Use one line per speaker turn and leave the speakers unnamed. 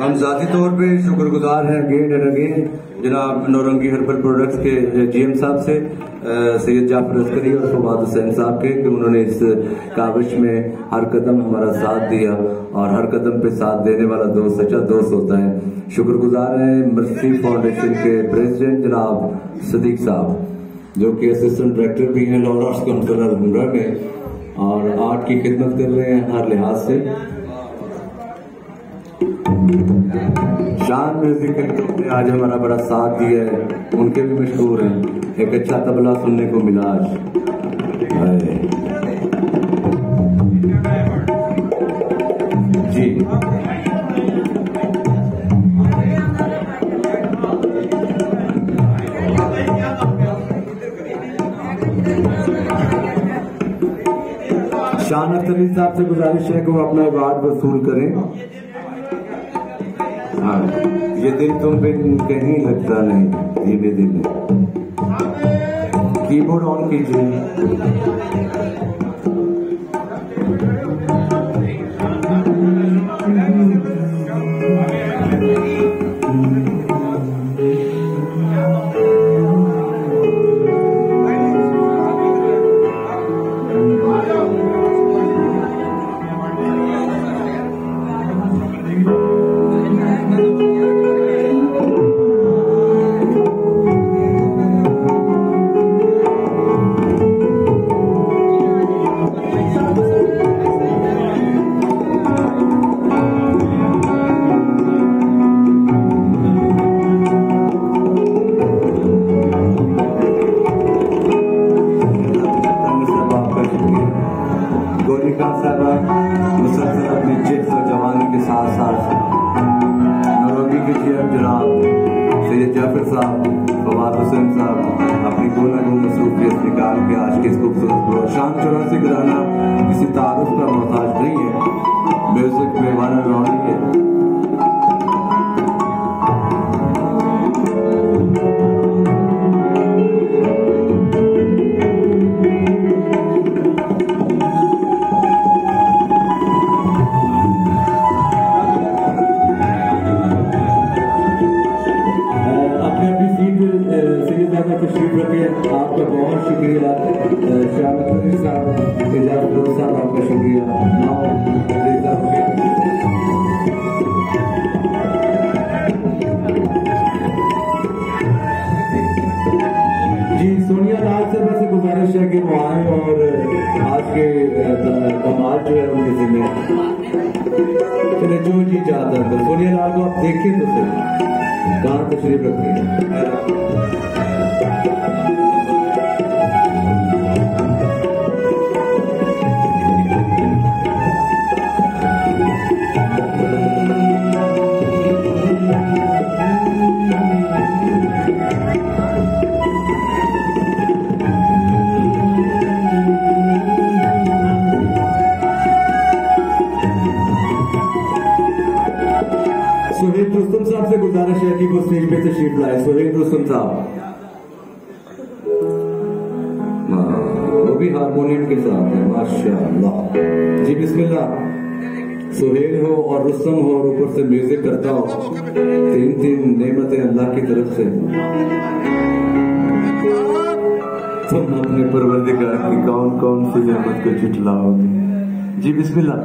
हम जाती तौर पे शुक्रगुजार हैं अगेन एंड अगेन जनाब नौरंगी हर्बल प्रोडक्ट्स के जीएम साहब से सैयद जाफ़र अस्करी और फवाद हुसैन साहब के, कि उन्होंने इस काविश में हर कदम हमारा साथ दिया और हर कदम पे साथ देने वाला दोस्त सच्चा दोस्त होता है। शुक्रगुजार हैं मर्सी फाउंडेशन के प्रेसिडेंट जनाब सदीक साहब, जो कि असिस्टेंट डायरेक्टर भी हैं लॉर आर्ट्स काउंसिल में। और आर्ट की खिदमत कर रहे हैं हर लिहाज से। शान म्यूज़िक ने आज हमारा बड़ा साथ दिया है, उनके भी मशहूर हैं। एक अच्छा तबला सुनने को मिला आज। जी। शान अख्तर साहब से गुजारिश है कि वो अपना अवार्ड वसूल करें। हाँ ये दिल तुम पे कहीं लगता नहीं धीरे धीरे कीबोर्ड ऑन कीजिए। सैयद जाफ़र साहब? फवाद हुसैन साहब, अपनी गोला गो मसरूफियत निकाल के आज के इस खूबसूरत शान चौरासी कराना किसी तारफ का मोहताज नहीं है। म्यूज़िक में
आपका बहुत शुक्रिया। श्याम साहब दोस्त साहब, आपका शुक्रिया। जी सोनिया लाल से बस गुजारिश है कि वो आए और आज के कमाल जो है उनके जिम्मे चले जो जी चाहता है सोनिया लाल को आप देखें तो सही। कहाँ तशरीफ़ रखती है। से गुजारिश है कि वो स्टेज पे तशरीफ़ लाए सुहेल रुस्तम साहब वो भी हारमोनियम के साथ है, माशाल्लाह. जी बिस्मिल्लाह. सुहेल हो और रुस्तम हो और ऊपर से म्यूज़िक करता हो. तीन तीन नेमतें अल्लाह की तरफ़ से. तुम अपने परवरदिगार की कौन कौन सी नेमत को झुटलाओगे जी बिस्मिल्लाह.